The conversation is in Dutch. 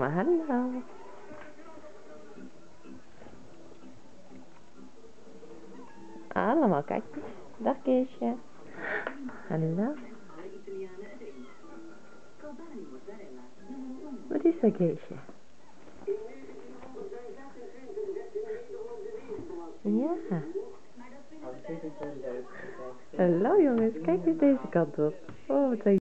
Maar hallo. Allemaal kijkjes. Dag Keesje. Hallo. Wat is dat Keesje? Ja. Hallo jongens, kijk eens deze kant op. Oh, wat